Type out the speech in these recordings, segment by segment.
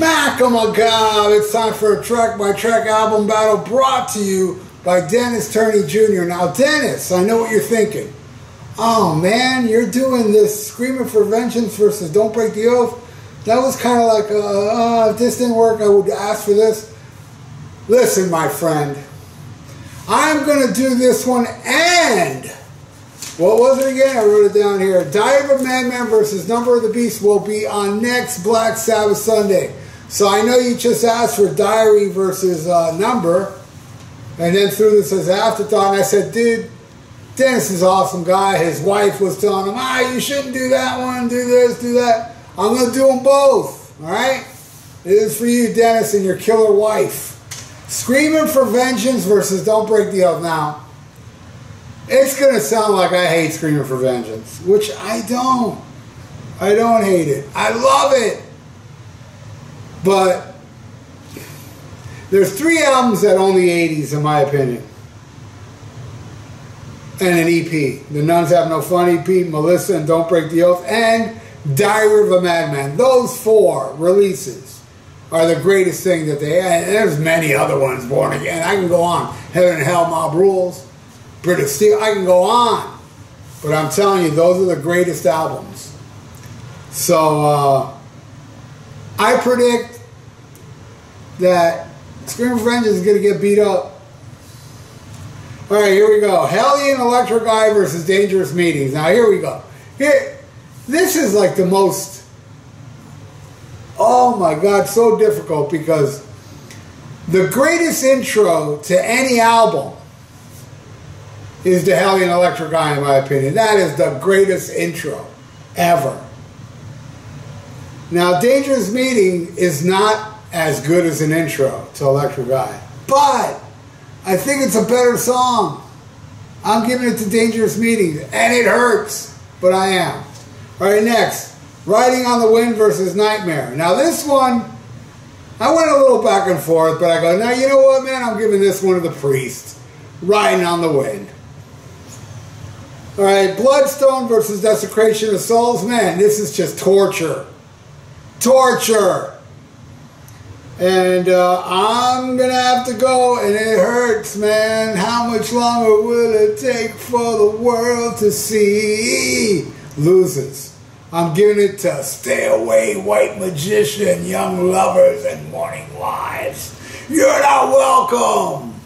Schmack-a-ma-gob! It's time for a track by track album battle brought to you by Dennis Turney Jr. Now, Dennis, I know what you're thinking. Oh man, you're doing this Screaming for Vengeance versus Don't Break the Oath. That was kind of like, uh, uh, if this didn't work, I would ask for this. Listen, my friend, I'm to do this one and what was it again? I wrote it down here. Diary of a Madman versus Number of the Beast will be on next Black Sabbath Sunday. So I know you just asked for Diary versus uh, Number, and then threw this as afterthought. And I said, dude, Dennis is an awesome guy. His wife was telling him, ah, you shouldn't do that one, do this, do that. I'm going to do them both, all right? It is for you, Dennis, and your killer wife. Screaming for Vengeance versus Don't Break the Oath. Now, it's going to sound like I hate Screaming for Vengeance, which I don't. I don't hate it. I love it. But there's three albums that own the 80s, in my opinion. And an EP. The Nuns Have No Fun EP, Melissa and Don't Break the Oath, and Diary of a Madman. Those four releases are the greatest thing that they had. There's many other ones, Born Again. I can go on. Heaven and Hell Mob Rules. British Steel. I can go on. But I'm telling you, those are the greatest albums. So uh, I predict that Scream Vengeance is going to get beat up. All right, here we go. Hellion Electric Eye versus Dangerous Meetings. Now here we go. Here, this is like the most. Oh my God, so difficult because the greatest intro to any album is the Hellion Electric Eye, in my opinion. That is the greatest intro ever. Now, Dangerous Meeting is not as good as an intro to Electric Eye, but I think it's a better song. I'm giving it to Dangerous Meeting, and it hurts, but I am. All right, next, Riding on the Wind versus Nightmare. Now, this one, I went a little back and forth, but I go, now you know what, man? I'm giving this one to the Priest. Riding on the Wind. All right, Bloodstone versus Desecration of Souls. Man, this is just torture. Torture. And uh, I'm going to have to go, and it hurts, man. How much longer will it take for the world to see? Loses. I'm giving it to Stay Away, White Magician, Young Lovers, and Morning Wives. You're not welcome.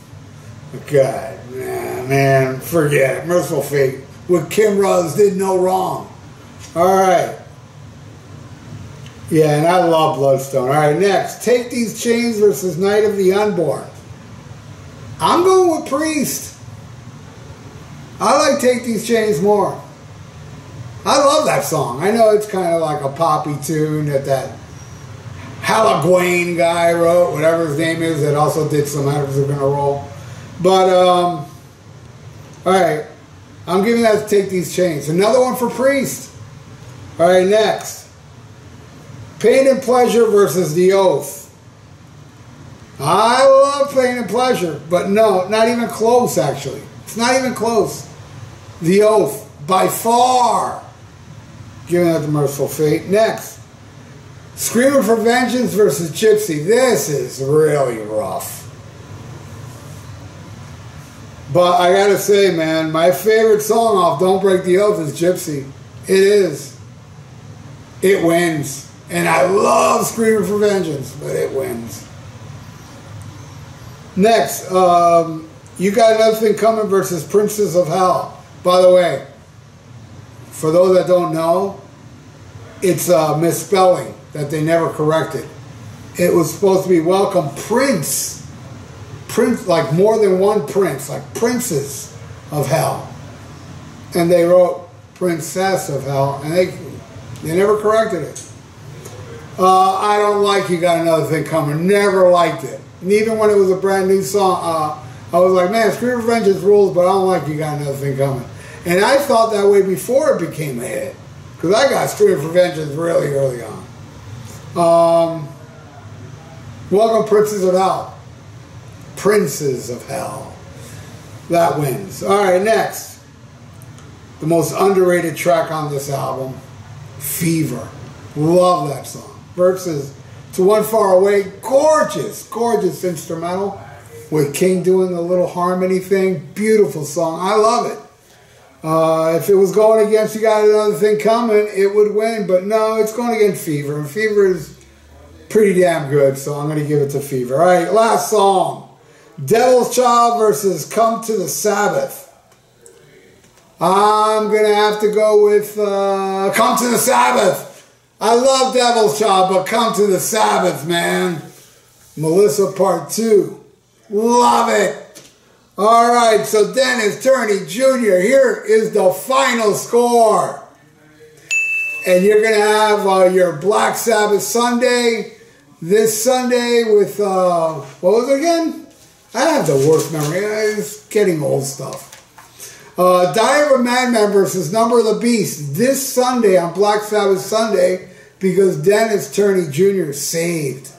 God, man, man forget it. Mercyful Fate what Kim Rose did no wrong. All right. Yeah, and I love Bloodstone. All right, next. Take These Chains versus Night of the Unborn. I'm going with Priest. I like Take These Chains more. I love that song. I know it's kind of like a poppy tune that that Halloween guy wrote, whatever his name is, that also did some Atoms Are Gonna Roll. But, um, all right. I'm giving that to Take These Chains. Another one for Priest. All right, next. Pain and Pleasure versus The Oath. I love Pain and Pleasure, but no, not even close, actually. It's not even close. The Oath, by far. Giving that to Mercyful Fate. Next. Screaming for Vengeance versus Gypsy. This is really rough. But I gotta say, man, my favorite song off Don't Break the Oath is Gypsy. It is. It wins. And I love Screaming for Vengeance, but it wins. Next, um, you got another thing coming versus Princes of Hell. By the way, for those that don't know, it's a misspelling that they never corrected. It was supposed to be Welcome Prince prince, like more than one prince, like princes of hell. And they wrote princess of hell, and they they never corrected it. Uh, I don't like you got another thing coming. Never liked it. And even when it was a brand new song, uh, I was like, man, Scream for Vengeance rules, but I don't like you got another thing coming. And I thought that way before it became a hit. Because I got Scream for Vengeance really early on. Um, Welcome Princes of Hell. Princes of Hell. That wins. All right, next. The most underrated track on this album, Fever. Love that song. Versus to One Far Away. Gorgeous, gorgeous instrumental with King doing the little harmony thing. Beautiful song. I love it. Uh, if it was going against You Got Another Thing Coming, it would win. But no, it's going against Fever. And Fever is pretty damn good, so I'm going to give it to Fever. All right, last song. Devil's Child versus Come to the Sabbath. I'm going to have to go with uh, Come to the Sabbath. I love Devil's Child, but Come to the Sabbath, man. Melissa Part 2. Love it. All right, so Dennis Turney Jr., here is the final score. And you're going to have uh, your Black Sabbath Sunday this Sunday with, uh, what was it again? I have the worst memory. It's getting old stuff. Uh, Diary of a Madman versus Number of the Beast this Sunday on Black Sabbath Sunday because Dennis Turney Jr. saved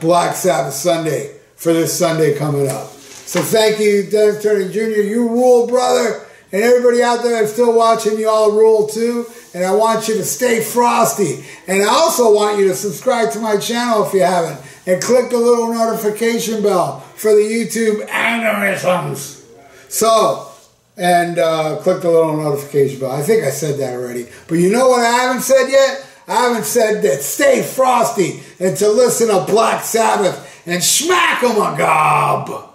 Black Sabbath Sunday for this Sunday coming up. So thank you, Dennis Turney Jr. You rule, brother. And everybody out there that's still watching, you all rule too. And I want you to stay frosty. And I also want you to subscribe to my channel if you haven't. And click the little notification bell for the YouTube algorithms. So, and uh, click the little notification bell. I think I said that already. But you know what I haven't said yet? I haven't said that stay frosty and to listen to Black Sabbath and smack 'em a gob.